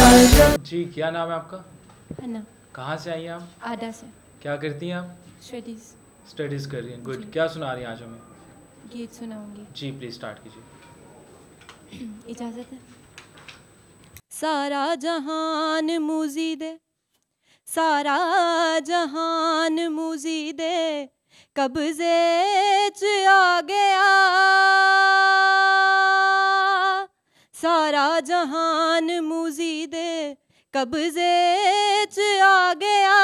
जी क्या नाम है आपका? कहाँ से आई हैं आप? आधा से। क्या करती हैं आप? स्टडीज़। स्टडीज़ कर रही हैं गुड। क्या सुना रही हैं आज हमें? गीत सुनाऊँगी। जी प्लीज़ स्टार्ट कीजिए। इजाज़त है? सारा जहान मूजी दे सारा जहान मूजी दे कब्जे च आ गया। सारा जहान मूजी दे कब्जे च आ गया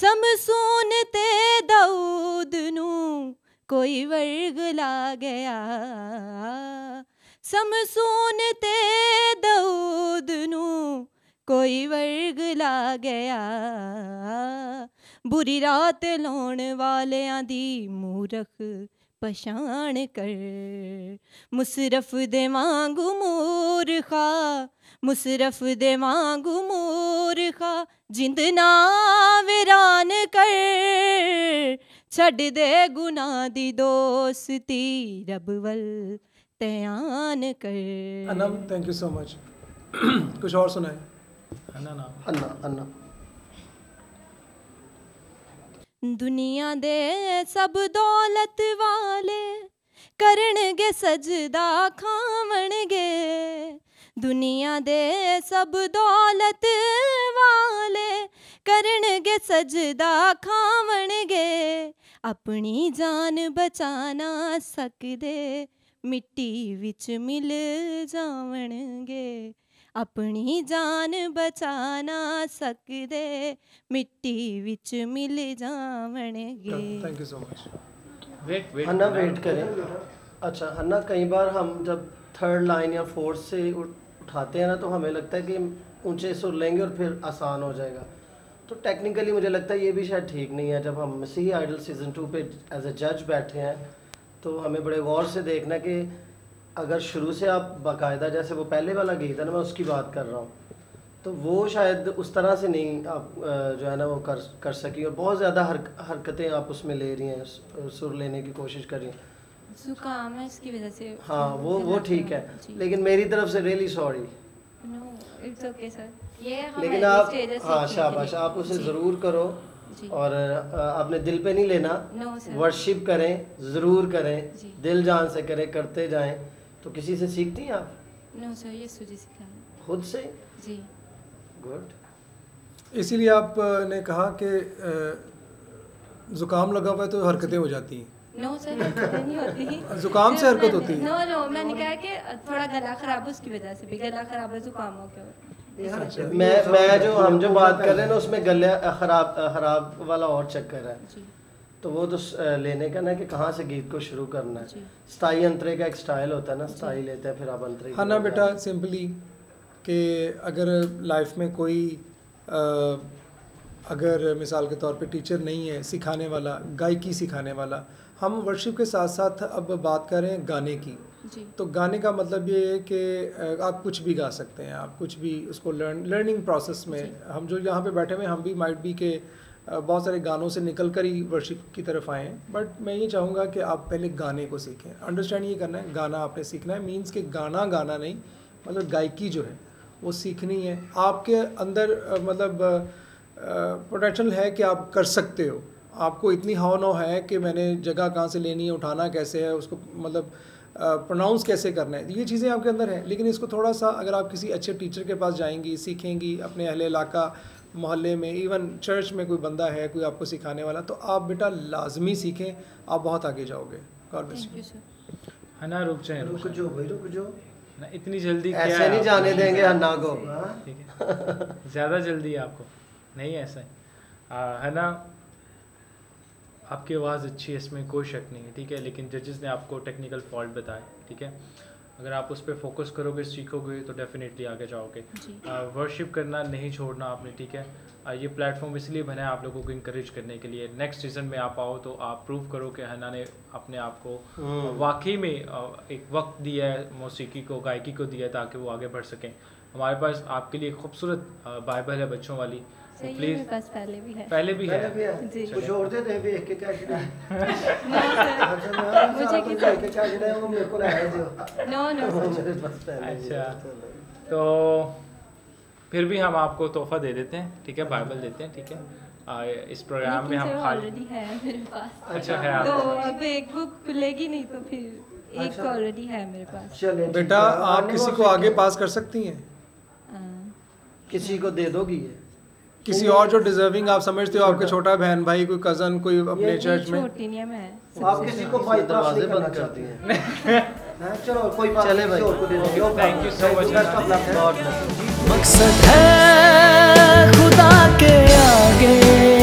समसून ते दाऊद नू कोई वर्ग ला गया समसून ते दाऊद नू कोई वर्ग ला गया बुरी रात लाउण वालियाँ दी मूरख पछाण कर मुसरफ दे वांगू मूर्खा मुसरफ दे वांगू मूर्खा जिंद ना वीरान कर छड़ दे गुनाह दी दोस्ती रब वल तयान कर अनम थैंक यू सो मच कुछ और सुनाए है ना नाम अन्ना अन्ना ਦੁਨੀਆ ਦੇ ਸਭ ਦੌਲਤ ਵਾਲੇ ਕਰਨਗੇ, ਸਜਦਾ ਖਾਵਣਗੇ। ਦੁਨੀਆ ਦੇ ਸਭ ਦੌਲਤ ਵਾਲੇ ਕਰਨਗੇ, ਸਜਦਾ ਖਾਵਣਗੇ। ਆਪਣੀ ਜਾਨ ਬਚਾ ਨਾ ਸਕਦੇ, ਮਿੱਟੀ ਵਿੱਚ ਮਿਲ ਜਾਵਣਗੇ। ਆਪਣੀ ਜਾਨ ਬਚਾ ਨਾ ਸਕਦੇ ਮਿੱਟੀ ਵਿੱਚ ਮਿਲ ਜਾਵਣਗੇ thank you so much wait wait Hannah wait करें अच्छा हन्ना कई बार हम जब थर्ड लाइन या फोर्थ से उठ- उठाते हैं ना तो हमें लगता है कि हम ऊंचे सुर लेंगे और फिर आसान हो जाएगा तो टेक्निकली मुझे लगता है ये भी शायद ठीक नहीं है जब हम मसीही आइडल सीज़न टू पे एज ए जज बैठे हैं तो हमें बड़े गौर से देखना है कि अगर शुरू से आप बाकायदा जैसे वो पहले वाला गीत है ना मैं उसकी बात कर रहा हूँ तो वो शायद उस तरह से नहीं आप जो है ना वो कर कर सकी और बहुत ज़्यादा हर हरकतें आप उसमें ले रही हैं सुर लेने की कोशिश कर रही हैं। जुकाम है इसकी वजह से। हाँ वो वो ठीक है लेकिन मेरी तरफ़ से really sorry no it's okay sir ये लेकिन आप हाँ शाबाश आप उसे ज़रूर करो और अपने दिल पे नहीं लेना। वर्शिप करें ज़रूर करें दिल जान से करें करते जाएँ। तो किसी से सीखती हैं आप? नो सर ये सूजी सिखाया खुद से? जी। गुड इसीलिए आपने कहा कि जुकाम लगा हुआ है तो हरकतें हो जाती हैं। नो सर नहीं होती। जुकाम से हरकत होती है। नो नो मैंने कहा कि थोड़ा गला खराब है उसकी वजह से भी। गला खराब है जुकाम हो गया। मैं मैं जो हम जो बात कर रहे हैं ना उसमें गले खराब खराब वाला और चक्कर है। जी। तो वो तो लेने का ना कि कहाँ से गीत को शुरू करना है। स्थायी अंतरे का एक स्टाइल होता है ना स्थायी लेते हैं फिर आप अंतरे हाँ ना बेटा सिंपली कि अगर लाइफ में कोई अगर मिसाल के तौर पे टीचर नहीं है सिखाने वाला गायकी सिखाने वाला हम वर्शिप के साथ साथ अब बात कर रहे हैं गाने की। जी। तो गाने का मतलब ये है कि आप कुछ भी गा सकते हैं आप कुछ भी उसको लर्न लर्निंग प्रोसेस में हम जो यहाँ पे बैठे हुए हम भी माइट भी के बहुत सारे गानों से निकल कर ही वर्शिप की तरफ़ आए हैं। बट मैं ये चाहूँगा कि आप पहले गाने को सीखें। अंडरस्टैंड ये करना है, गाना आपने सीखना है। मीन्स कि गाना गाना नहीं मतलब गायकी जो है, वो सीखनी है। आपके अंदर मतलब पोटेंशल है कि आप कर सकते हो। आपको इतनी हाव नौ है कि मैंने जगह कहाँ से लेनी है, उठाना कैसे है, उसको मतलब प्रोनाउंस कैसे करना है। ये चीज़ें आपके अंदर हैं। लेकिन इसको थोड़ा सा अगर आप किसी अच्छे टीचर के पास जाएँगी, सीखेंगी, अपने अहले इलाका मोहल्ले में इवन चर्च में कोई बंदा है कोई आपको सिखाने वाला तो आप बेटा लाजमी सीखें आप बहुत आगे जाओगे। God bless thank you sir है ना? रुक जाए रुक जाओ भाई रुक जाओ। ना इतनी जल्दी ऐसे है नहीं जाने देंगे हन्ना को। हाँ? ठीक है। ज़्यादा जल्दी है आपको। नहीं ऐसा। है आ, है ना? आपकी आवाज़ अच्छी है इसमें कोई शक नहीं है ठीक है? लेकिन जजेस ने आपको टेक्निकल फॉल्ट बताया ठीक है? अगर आप उस पर फोकस करोगे सीखोगे तो डेफिनेटली आगे जाओगे। वर्शिप करना नहीं छोड़ना आपने ठीक है? आ, ये प्लेटफॉर्म इसलिए बना है आप लोगों को इंकरेज करने के लिए। नेक्स्ट सीज़न में आप आओ तो आप प्रूव करो कि हना ने अपने आप को हम्म। वाकई में एक वक्त दिया है मौसीकी को गायकी को दिया है ताकि वो आगे बढ़ सकें। हमारे पास आपके लिए खूबसूरत बाइबल है बच्चों वाली। प्लीज़ मेरे पास पहले भी है। पहले भी है। भी जी। कुछ और दे दे देख के क्या गिरा नो सर अच्छा मुझे किसी- क्या है वो मेरे को नो नो भी अच्छा। तो फिर भी हम आपको तोहफा दे देते हैं ठीक है? बाइबल देते हैं ठीक है? आ, इस प्रोग्राम में हम ऑलरेडी है मेरे पास। अच्छा है तो अब एक बुक खुलेगी नहीं तो फिर एक अच्छा। ऑलरेडी है मेरे पास। चले बेटा आप किसी को आगे पास कर सकती हैं? हाँ। किसी को दे दोगी ये? किसी और जो डिजर्विंग आप समझते हो आपके छोटा। बहन भाई कोई कज़न कोई अपने चर्च में। है आप किसी को फाइव दरवाजे बंद कर दिए। चलो कोई बात चले भाई। Thank you so much. मकसद है खुदा के आगे।